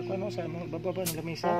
ano, sa mga bababa ng lamisa.